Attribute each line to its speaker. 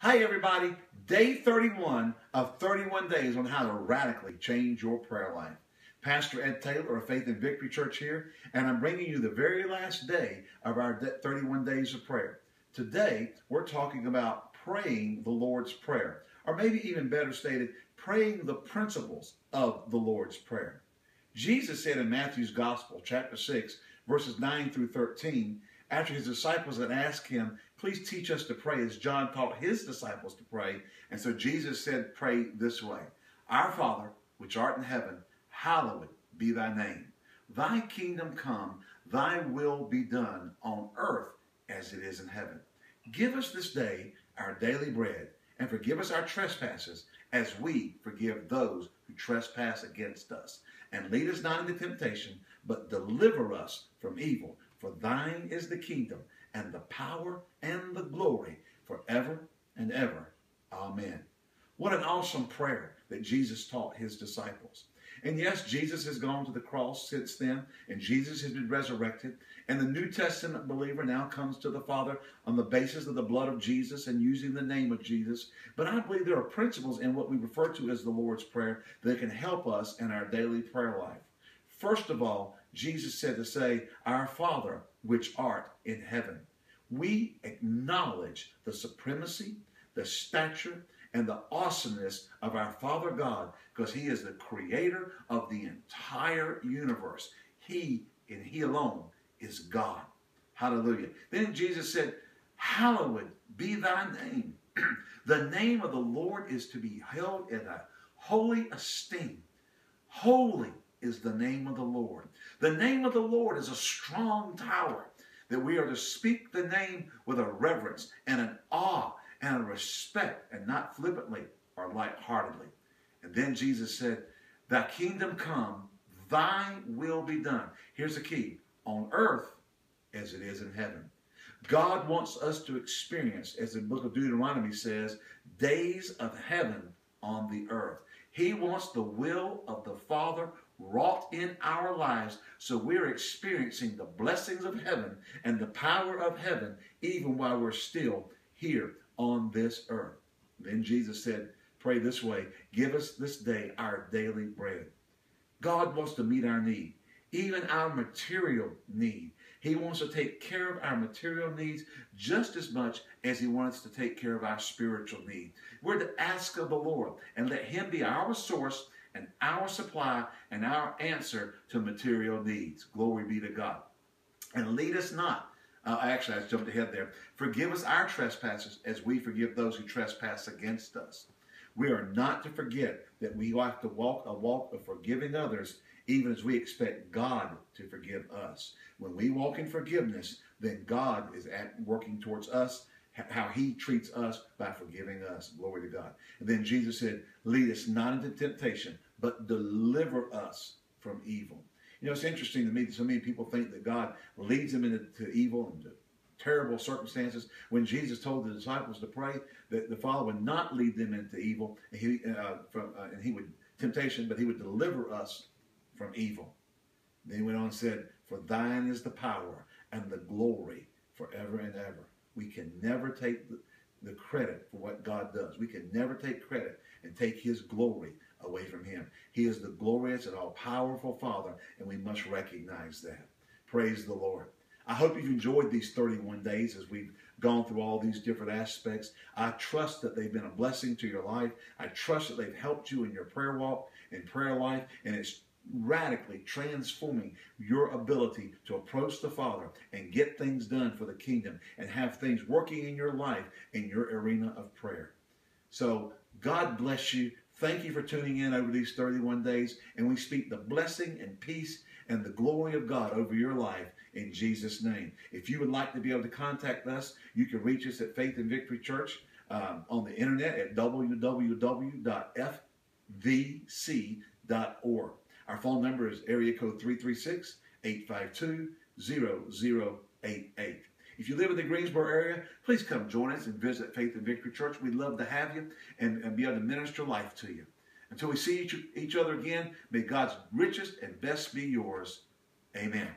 Speaker 1: Hi, everybody. Day 31 of 31 days on how to radically change your prayer life. Pastor Ed Taylor of Faith and Victory Church here, and I'm bringing you the very last day of our 31 days of prayer. Today, we're talking about praying the Lord's Prayer, or maybe even better stated, praying the principles of the Lord's Prayer. Jesus said in Matthew's Gospel, chapter 6, verses 9 through 13, after his disciples had asked him, Please teach us to pray as John taught his disciples to pray. And so Jesus said, Pray this way Our Father, which art in heaven, hallowed be thy name. Thy kingdom come, thy will be done on earth as it is in heaven. Give us this day our daily bread, and forgive us our trespasses as we forgive those who trespass against us. And lead us not into temptation, but deliver us from evil. For thine is the kingdom and the power and the glory forever and ever. Amen. What an awesome prayer that Jesus taught his disciples. And yes, Jesus has gone to the cross since then, and Jesus has been resurrected. And the New Testament believer now comes to the Father on the basis of the blood of Jesus and using the name of Jesus. But I believe there are principles in what we refer to as the Lord's Prayer that can help us in our daily prayer life. First of all, Jesus said to say, Our Father, which art in heaven. We acknowledge the supremacy, the stature, and the awesomeness of our Father God because He is the creator of the entire universe. He and He alone is God. Hallelujah. Then Jesus said, Hallowed be thy name. the name of the Lord is to be held in a holy esteem. Holy is the name of the Lord. The name of the Lord is a strong tower that we are to speak the name with a reverence and an awe and a respect and not flippantly or lightheartedly. And then Jesus said, Thy kingdom come, thy will be done. Here's the key on earth as it is in heaven. God wants us to experience, as the book of Deuteronomy says, days of heaven on the earth. He wants the will of the Father wrought in our lives so we're experiencing the blessings of heaven and the power of heaven even while we're still here on this earth. Then Jesus said, Pray this way Give us this day our daily bread. God wants to meet our need, even our material need. He wants to take care of our material needs just as much as He wants to take care of our spiritual need. We're to ask of the Lord and let Him be our source and our supply and our answer to material needs. Glory be to God. And lead us not. Uh, actually, I jumped ahead there. Forgive us our trespasses as we forgive those who trespass against us. We are not to forget that we have to walk a walk of forgiving others, even as we expect God to forgive us. When we walk in forgiveness, then God is at working towards us how he treats us by forgiving us. Glory to God. And then Jesus said, Lead us not into temptation, but deliver us from evil. You know, it's interesting to me that so many people think that God leads them into evil and terrible circumstances. When Jesus told the disciples to pray, that the Father would not lead them into evil, and he, uh, from, uh, and he would temptation, but he would deliver us from evil. Then he went on and said, For thine is the power and the glory forever and ever. We can never take the, credit for what God does. We can never take credit and take his glory away from him. He is the glorious and all powerful Father, and we must recognize that. Praise the Lord. I hope you've enjoyed these 31 days as we've gone through all these different aspects. I trust that they've been a blessing to your life. I trust that they've helped you in your prayer walk and prayer life, and it's radically transforming your ability to approach the Father and get things done for the kingdom and have things working in your life in your arena of prayer. So, God bless you. Thank you for tuning in over these 31 days, and we speak the blessing and peace and the glory of God over your life in Jesus' name. If you would like to be able to contact us, you can reach us at Faith and Victory Church um, on the internet at www.fvc.org. Our phone number is area code 336 852 0088. If you live in the Greensboro area, please come join us and visit Faith and Victory Church. We'd love to have you and, and be able to minister life to you. Until we see each, each other again, may God's richest and best be yours. Amen.